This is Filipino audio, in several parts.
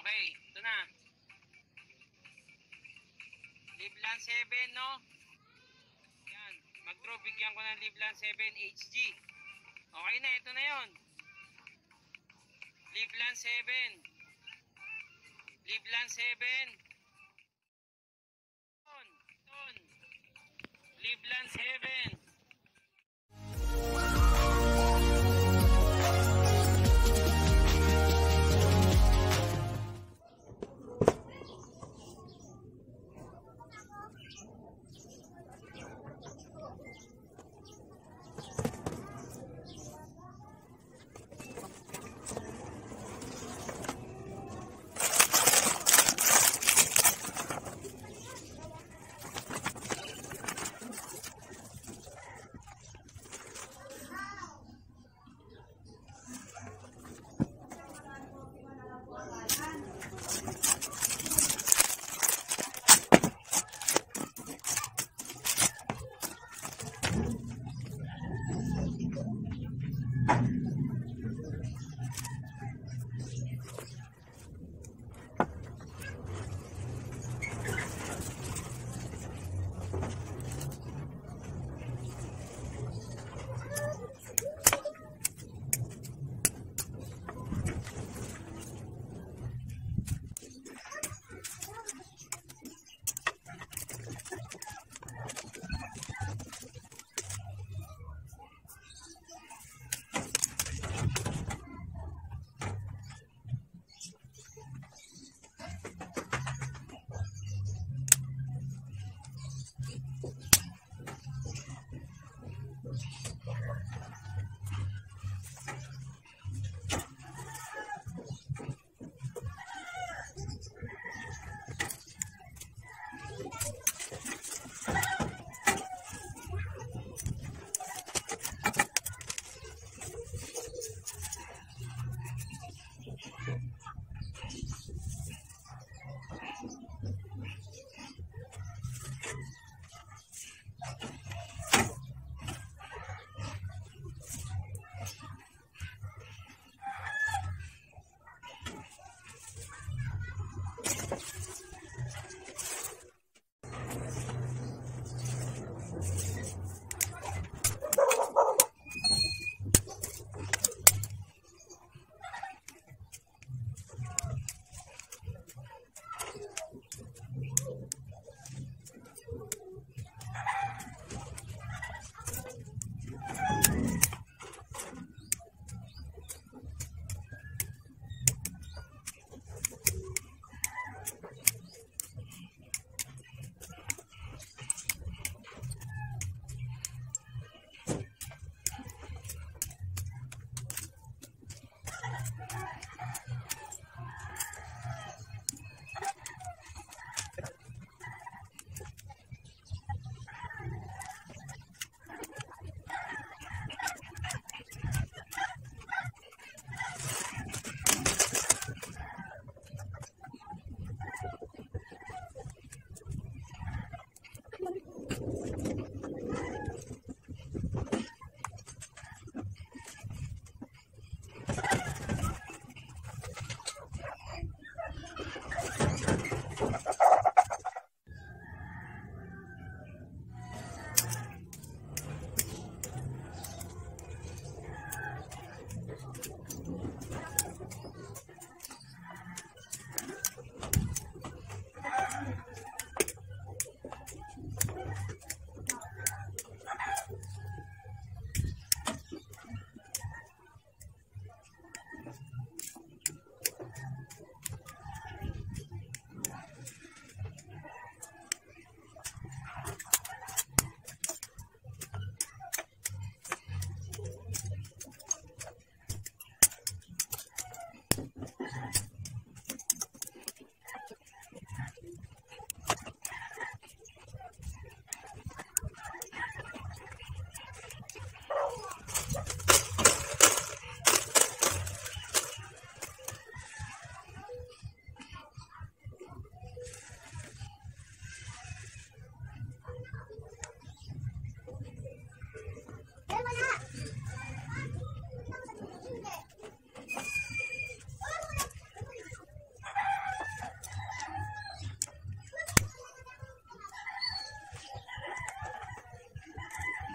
Okay, ito na. Livlan 7, no? Yan. Mag-draw, bigyan ko ng Livlan 7 HG. Okay na, ito na yon. Livlan 7. Livlan 7. Ton, ton. Livlan 7.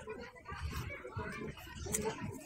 Thank you.